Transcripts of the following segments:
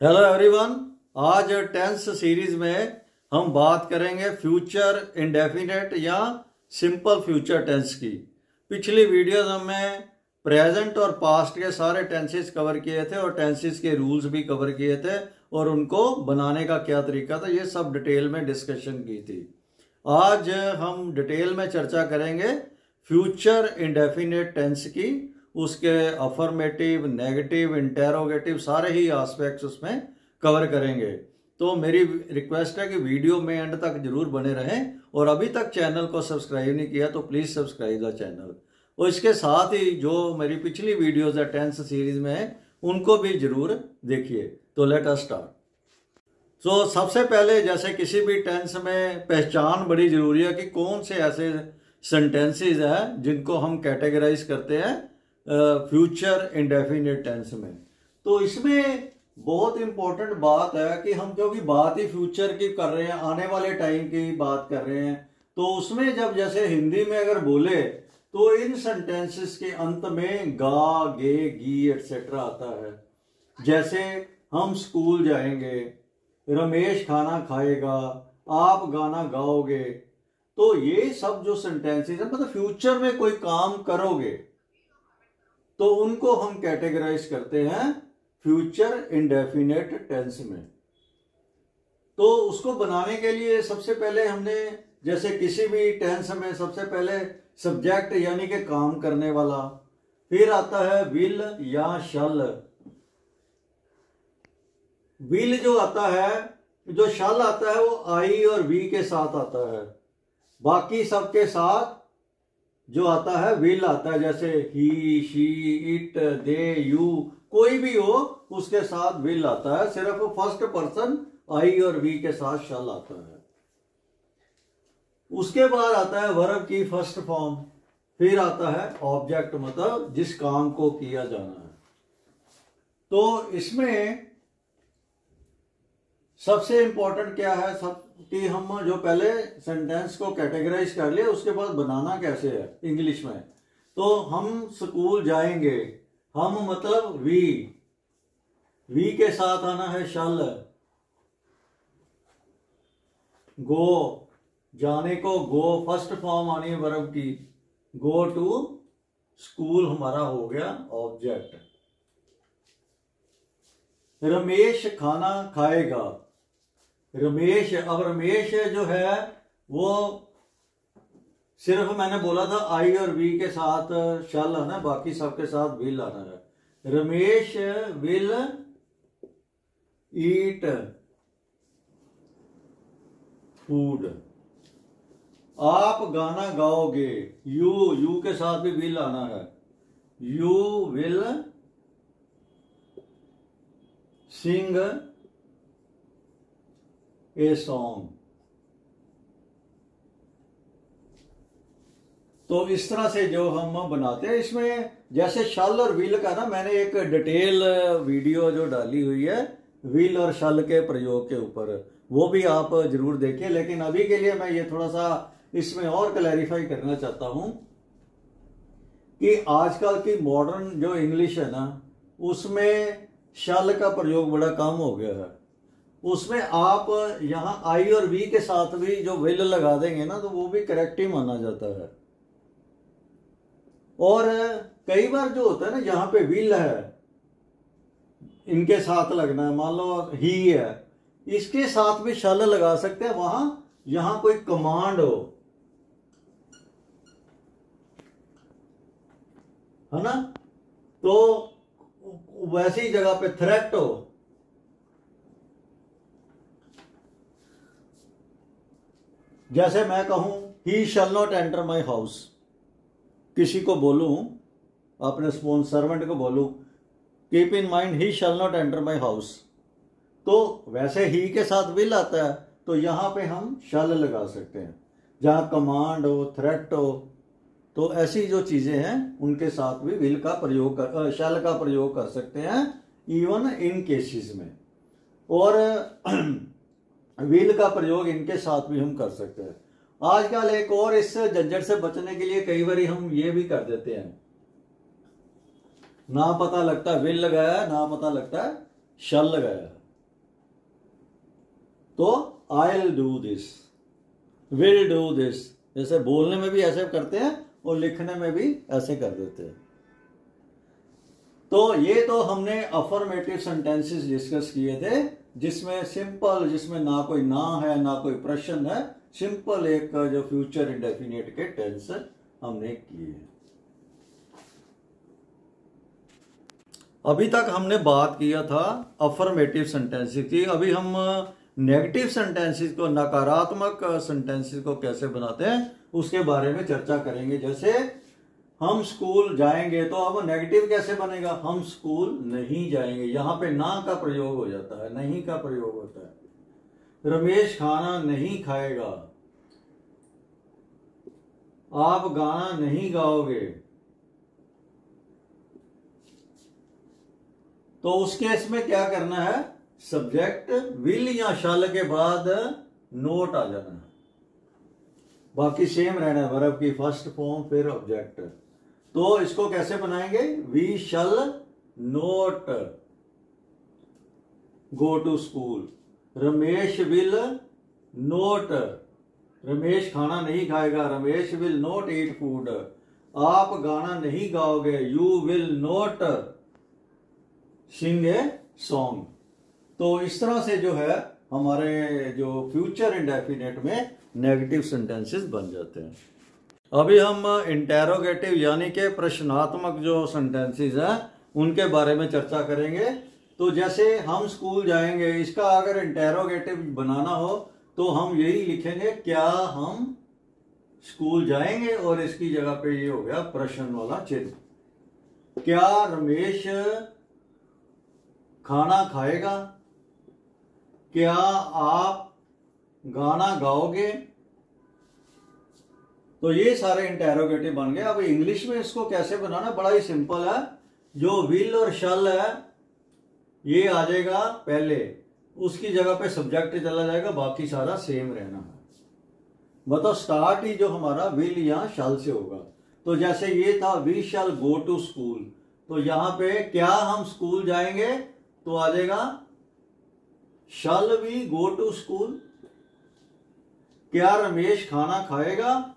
Hello everyone आज tense series में हम बात करेंगे फ्यूचर इंडेफिनेट या सिंपल फ्यूचर टेंस की। पिछली वीडियोस में प्रेजेंट और पास्ट के सारे टेंसेस कवर किए थे और टेंसेस के रूल्स भी कवर किए थे और उनको बनाने का क्या तरीका था, ये सब डिटेल में डिस्कशन की थी। आज हम डिटेल में चर्चा करेंगे फ्यूचर इंडेफिनेट टेंस की। उसके अफर्मेटिव नेगेटिव इंटेरोगेटिव सारे ही आस्पेक्ट्स उसमें कवर करेंगे। तो मेरी रिक्वेस्ट है कि वीडियो में एंड तक ज़रूर बने रहें और अभी तक चैनल को सब्सक्राइब नहीं किया तो प्लीज़ सब्सक्राइब द चैनल और इसके साथ ही जो मेरी पिछली वीडियोज़ है टेंथ सीरीज़ में है, उनको भी ज़रूर देखिए। तो लेट अस स्टार्ट तो सबसे पहले जैसे किसी भी टेंस में पहचान बड़ी ज़रूरी है कि कौन से ऐसे सेंटेंसेस हैं जिनको हम कैटेगराइज करते हैं। फ्यूचर इंडेफिनेट टेंस में। तो इसमें बहुत इंपॉर्टेंट बात है कि हम क्योंकि बात ही फ्यूचर की कर रहे हैं, आने वाले टाइम की बात कर रहे हैं तो उसमें जब जैसे हिंदी में अगर बोले तो इन सेंटेंसेस के अंत में गा, गे, गी एटसेट्रा आता है। जैसे हम स्कूल जाएँगे, रमेश खाना खाएगा, आप गाना गाओगे तो ये सब जो सेंटेंसेस है मतलब फ्यूचर में कोई काम करोगे तो उनको हम कैटेगराइज करते हैं फ्यूचर इंडेफिनेट टेंस में। तो उसको बनाने के लिए सबसे पहले हमने, जैसे किसी भी टेंस में सबसे पहले सब्जेक्ट यानी कि काम करने वाला, फिर आता है विल या शल विल जो आता है, जो शल आता है वो आई और वी के साथ आता है। बाकी सबके साथ जो आता है विल आता है, जैसे ही शी इट दे यू कोई भी हो, उसके साथ विल आता है। सिर्फ़ फ़र्स्ट पर्सन आई और वी के साथ शल आता है। उसके बाद आता है वर्ब की फ़र्स्ट फॉर्म फिर आता है ऑब्जेक्ट मतलब जिस काम को किया जाना है। तो इसमें सबसे इंपॉर्टेंट क्या है? सब कि हम जो पहले सेंटेंस को कैटेगराइज कर लिया उसके बाद बनाना कैसे है? इंग्लिश में। तो हम स्कूल जाएँगे। हम मतलब वी वी के साथ आना है शल गो जाने को गो फ़र्स्ट फॉर्म आनी है वर्ब की। गो टू स्कूल हमारा हो गया ऑब्जेक्ट रमेश खाना खाएगा। रमेश, अब रमेश जो है, वो सिर्फ़ मैंने बोला था आई और वी के साथ शल आना बाकी सबके साथ विल आना है। Ramesh will eat food. आप गाना गाओगे, यू यू के साथ भी विल आना है। You will sing a song तो इस तरह से जो हम बनाते हैं, इसमें जैसे शल और व्हील का ना, मैंने एक डिटेल वीडियो जो डाली हुई है, व्हील और शल के प्रयोग के ऊपर। वो भी आप ज़रूर देखिए लेकिन अभी के लिए मैं ये थोड़ा सा इसमें और क्लैरिफाई करना चाहता हूँ कि आजकल की मॉडर्न जो इंग्लिश है ना, उसमें शल का प्रयोग बड़ा कम हो गया है। उसमें आप यहाँ आई और वी के साथ भी जो विल लगा देंगे ना तो वो भी करेक्ट ही माना जाता है। और कई बार जो होता है ना जहाँ पे विल है, इनके साथ लगना है, मान लो ही है, इसके साथ भी शल लगा सकते हैं, वहाँ यहाँ कोई कमांड हो। है ना? तो वैसी जगह पे थ्रेट हो जैसे मैं कहूँ he shall not enter my house किसी को बोलूँ, अपने स्पोन सर्वेंट को बोलूँ keep in mind he shall not enter my house तो वैसे ही के साथ विल आता है तो यहाँ पे हम शल लगा सकते हैं। जहाँ कमांड हो थ्रेट हो तो ऐसी जो चीज़ें हैं, उनके साथ भी विल का प्रयोग कर शल का प्रयोग कर सकते हैं इवन इन केसेस में। और विल का प्रयोग इनके साथ भी हम कर सकते हैं। आजकल एक और इस झंझट से बचने के लिए कई बार हम ये भी कर देते हैं। ना पता लगता विल लगाया, ना पता लगता है शल लगाया। तो I do this will do this जैसे बोलने में भी ऐसे करते हैं और लिखने में भी ऐसे कर देते हैं। तो ये तो हमने अफर्मेटिव सेंटेंसेस डिस्कस किए थे। जिसमें सिंपल जिसमें ना कोई ना है, ना कोई प्रश्न है सिंपल एक, जो फ्यूचर इंडेफिनेट के टेंस हमने किए हैं। अभी तक हमने बात किया था अफर्मेटिव सेंटेंसेस की। अभी हम नेगेटिव सेंटेंसेस को, नकारात्मक सेंटेंसेस को कैसे बनाते हैं, उसके बारे में चर्चा करेंगे। जैसे हम स्कूल जाएँगे तो अब नेगेटिव कैसे बनेगा? हम स्कूल नहीं जाएँगे। यहाँ पे ना का प्रयोग हो जाता है, नहीं का प्रयोग होता है। रमेश खाना नहीं खाएगा। आप गाना नहीं गाओगे। तो उस केस में क्या करना है? सब्जेक्ट विल या शल के बाद नोट आ जाना है। बाकी सेम रहना है। वर्ब की फ़र्स्ट फॉर्म फिर ऑब्जेक्ट तो इसको कैसे बनाएँगे? We shall not go to school Ramesh will not Ramesh खाना नहीं खाएगा। Ramesh will not eat food आप गाना नहीं गाओगे। You will not sing a song तो इस तरह से जो है, हमारे जो फ्यूचर इंडेफिनेट में नेगेटिव सेंटेंसेस बन जाते हैं। अभी हम इंटेरोगेटिव यानी के प्रश्नात्मक जो सेंटेंसेस हैं, उनके बारे में चर्चा करेंगे। तो जैसे हम स्कूल जाएँगे, इसका अगर इंटेरोगेटिव बनाना हो तो हम यही लिखेंगे, क्या हम स्कूल जाएँगे और इसकी जगह पे ये हो गया प्रश्न वाला चिन्ह। क्या रमेश खाना खाएगा? क्या आप गाना गाओगे? तो ये सारे इंटेरोगेटिव बन गए। अब इंग्लिश में इसको कैसे बनाना? बड़ा ही सिंपल है। जो विल और शल है, ये आ जाएगा पहले। उसकी जगह पे सब्जेक्ट चला जाएगा, बाकी सारा सेम रहना। है बताओ स्टार्ट ही जो हमारा विल या शल से होगा। तो जैसे ये था we shall go to school तो यहाँ पे क्या हम स्कूल जाएँगे? तो आ जाएगा shall we go to school क्या रमेश खाना खाएगा?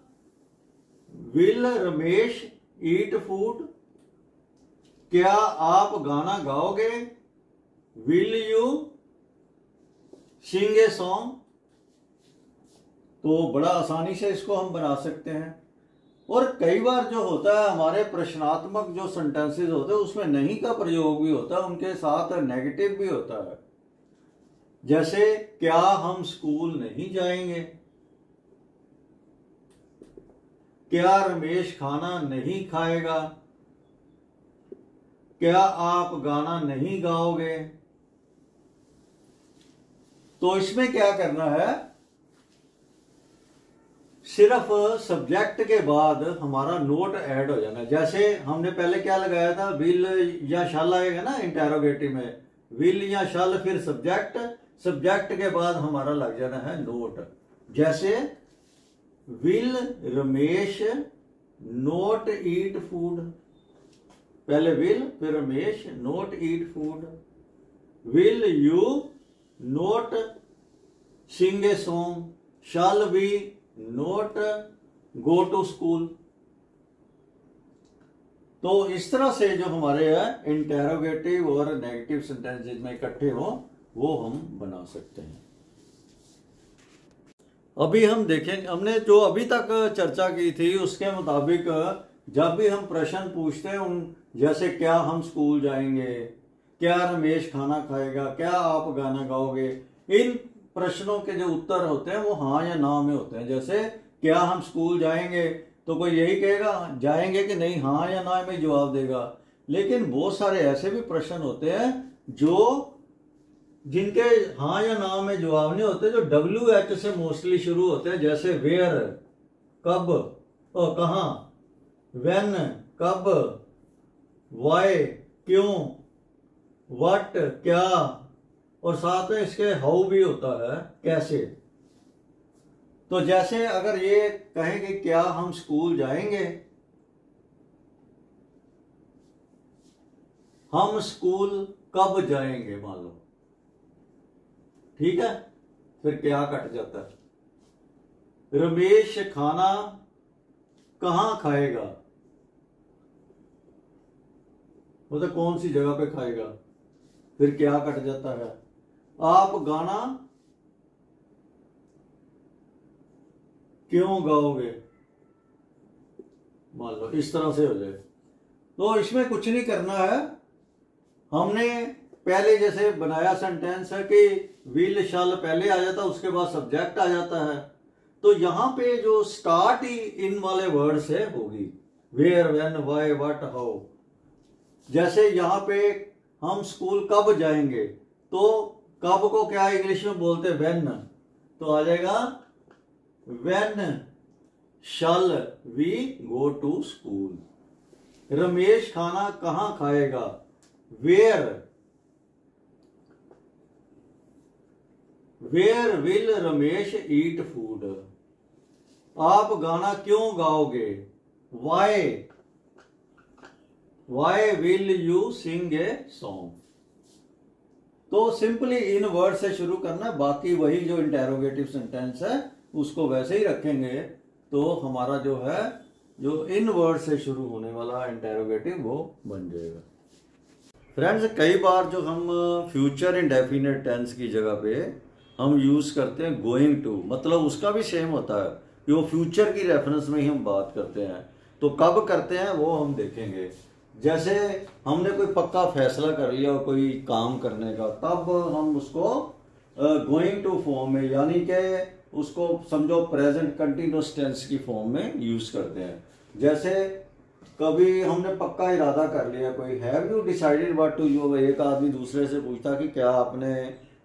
विल रमेश ईट फ़ूड क्या आप गाना गाओगे? Will you sing a song तो बड़ा आसानी से इसको हम बना सकते हैं। और कई बार जो होता है, हमारे प्रश्नात्मक जो सेंटेंसेस होते हैं, उसमें नहीं का प्रयोग भी होता है उनके साथ नेगेटिव भी होता है। जैसे, क्या हम स्कूल नहीं जाएँगे? क्या रमेश खाना नहीं खाएगा? क्या आप गाना नहीं गाओगे? तो इसमें क्या करना है? सिर्फ़ सब्जेक्ट के बाद हमारा नोट ऐड हो जाना। जैसे हमने पहले क्या लगाया था? विल या शल आएगा ना इंटेरोगेटिव में। विल या शल फिर सब्जेक्ट सब्जेक्ट के बाद हमारा लग जाना है नोट जैसे will Ramesh not eat food पहले विल, फिर Ramesh not eat food will you not sing a song shall we not go to school तो इस तरह से जो हमारे इंटेरोगेटिव और नेगेटिव सेंटेंसेज में इकट्ठे हो, वो हम बना सकते हैं। अभी हम देखें हमने जो अभी तक चर्चा की थी, उसके मुताबिक जब भी हम प्रश्न पूछते हैं उन, जैसे क्या हम स्कूल जाएँगे, क्या रमेश खाना खाएगा, क्या आप गाना गाओगे, इन प्रश्नों के जो उत्तर होते हैं वो हाँ या ना में होते हैं। जैसे, क्या हम स्कूल जाएँगे तो कोई यही कहेगा, जाएँगे कि नहीं हाँ या ना में जवाब देगा। लेकिन बहुत सारे ऐसे भी प्रश्न होते हैं जो जिनके हाँ या ना में जवाब नहीं होते, जो डब्ल्यू एच से मोस्टली शुरू होते हैं, जैसे वेयर कब और कहा वेन कब वाई क्यों वट क्या, और साथ में इसके हाउ भी होता है, कैसे। तो जैसे अगर ये कहें कि क्या हम स्कूल जाएँगे, हम स्कूल कब जाएँगे मान लो ठीक है? फिर क्या कट जाता है? रमेश खाना कहाँ खाएगा? मतलब कौन सी जगह पे खाएगा? फिर क्या कट जाता है? आप गाना क्यों गाओगे? मान लो, इस तरह से हो जाए। तो इसमें कुछ नहीं करना है। हमने पहले जैसे बनाया सेंटेंस है कि विल शल पहले आ जाता, उसके बाद सब्जेक्ट आ जाता है। तो यहाँ पे जो स्टार्ट ही इन वाले वर्ड से होगी। Where when why what how जैसे यहाँ पे हम स्कूल कब जाएँगे तो कब को क्या इंग्लिश में बोलते वेन तो आ जाएगा when shall we go to school Ramesh खाना कहाँ खाएगा? Where where will Ramesh eat food आप गाना क्यों गाओगे? Why why will you sing a song तो सिंपली इन वर्ड से शुरू करना, बाकी वही जो इंटेरोगेटिव सेंटेंस है, उसको वैसे ही रखेंगे तो हमारा जो है, जो इन वर्ड से शुरू होने वाला इंटेरोगेटिव वो बन जाएगा। फ्रेंड्स कई बार जो हम फ्यूचर इंडेफिनेट टेंस की जगह पे हम यूज़ करते हैं गोइंग टू मतलब उसका भी सेम होता है कि वो फ्यूचर की रेफरेंस में ही हम बात करते हैं। तो कब करते हैं वो हम देखेंगे। जैसे हमने कोई पक्का फैसला कर लिया कोई काम करने का, तब हम उसको गोइंग टू फॉर्म में, यानी कि उसको समझो प्रेजेंट कंटिन्यूस टेंस की फॉर्म में यूज़ करते हैं। जैसे कभी हमने पक्का इरादा कर लिया, कोई have you decided what to you एक आदमी दूसरे से पूछता कि, क्या आपने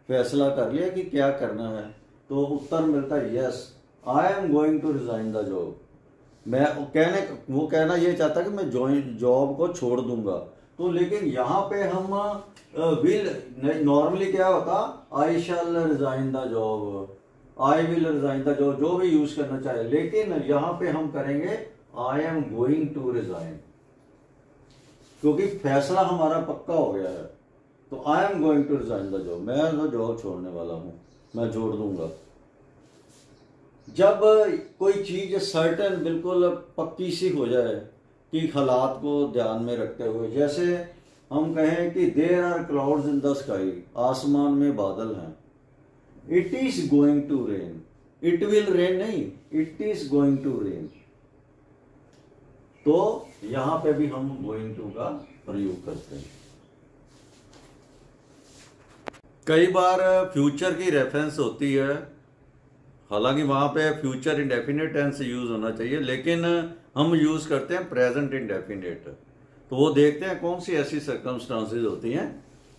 फैसला कर लिया कि क्या करना है। तो उत्तर मिलता है yes I am going to resign the job मैं कहने, वो कहना ये चाहता कि मैं जॉब को छोड़ दूँगा। तो लेकिन यहाँ पे हम विल नॉर्मली क्या होता? I shall resign the job I will resign the job जो भी यूज़ करना चाहे। लेकिन यहाँ पे हम करेंगे I am going to resign क्योंकि फैसला हमारा पक्का हो गया है। तो I am going to resign the job मैं तो जॉब छोड़ने वाला हूँ। मैं छोड़ दूँगा। जब कोई चीज़ सर्टन बिल्कुल पक्की सी हो जाए, कि हालात को ध्यान में रखते हुए, जैसे हम कहें कि there are clouds in the sky आसमान में बादल हैं। It is going to rain it will rain नहीं it is going to rain तो यहाँ पे भी हम गोइंग टू का प्रयोग करते हैं। कई बार फ्यूचर की रेफरेंस होती है। हालाँकि वहाँ पे फ्यूचर इंडेफिनेट टेंस यूज़ होना चाहिए, लेकिन हम यूज़ करते हैं प्रेजेंट इंडेफिनेट तो वो देखते हैं कौन सी ऐसी सर्कमस्टांसेज होती हैं।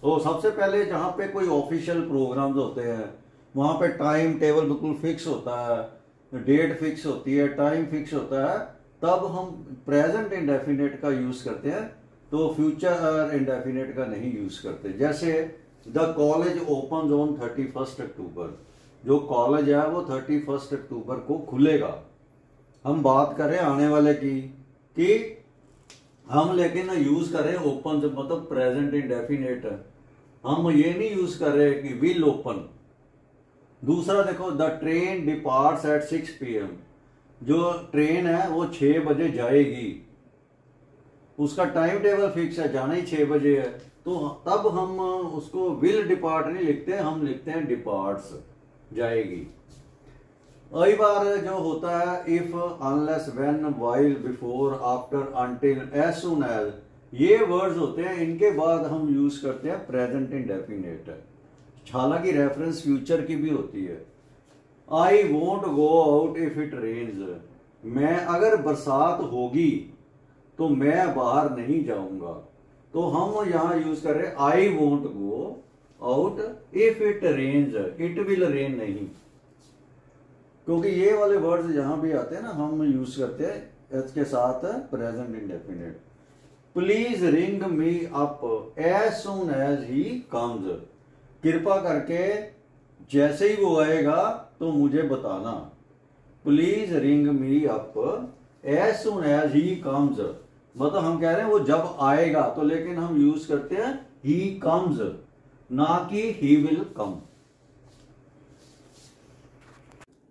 तो सबसे पहले जहाँ पे कोई ऑफिशियल प्रोग्राम्स होते हैं, वहाँ पे टाइम टेबल बिल्कुल फिक्स होता है डेट फिक्स होती है टाइम फिक्स होता है, तब हम प्रेजेंट इंडेफिनेट का यूज़ करते हैं तो फ्यूचर इंडेफिनेट का नहीं यूज़ करते। जैसे the college open on thirty first October जो कॉलेज है, वो थर्टी फ़र्स्ट अक्टूबर को खुलेगा। हम बात करें आने वाले की, कि हम लेकिन यूज़ करें ओपन मतलब प्रेजेंट इंडेफिनेट हम ये नहीं यूज़ कर रहे कि विल ओपन दूसरा देखो the train departs at six P जो ट्रेन है, वो छह बजे जाएगी। उसका टाइम टेबल फिक्स है, जाना ही छह बजे है। तो तब हम उसको विल डिपार्ट नहीं लिखते, हम लिखते हैं डिपार्ट्स जाएगी। कई बार जो होता है if unless when while before after until as soon as ये वर्ड्स होते हैं, इनके बाद हम यूज़ करते हैं प्रेजेंट इंडेफिनेट हालाँकि रेफरेंस फ्यूचर की भी होती है। I won't go out if it rains मैं अगर बरसात होगी तो मैं बाहर नहीं जाऊँगा। तो हम यहाँ यूज़ कर रहे I won't go out if it rains it will rain नहीं। क्योंकि ये वाले वर्ड्स जहाँ भी आते हैं ना, हम यूज़ करते हैं, इसके साथ present indefinite please ring me up as soon as he comes कृपा करके जैसे ही वो आएगा तो मुझे बताना। Please ring me up as soon as he comes मतलब हम कह रहे हैं वो जब आएगा तो लेकिन हम यूज़ करते हैं ही कम्स ना कि ही विल कम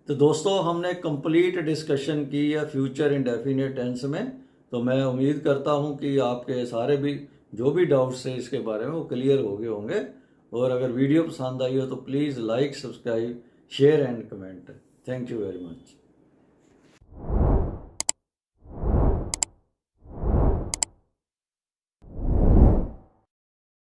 तो दोस्तों, हमने कंप्लीट डिस्कशन की है फ्यूचर इंडेफिनेट टेंस में। तो मैं उम्मीद करता हूँ कि आपके सारे भी, जो भी डाउट्स है इसके बारे में वो क्लियर हो गए होंगे। और अगर वीडियो पसंद आई हो तो please like subscribe share and comment thank you very much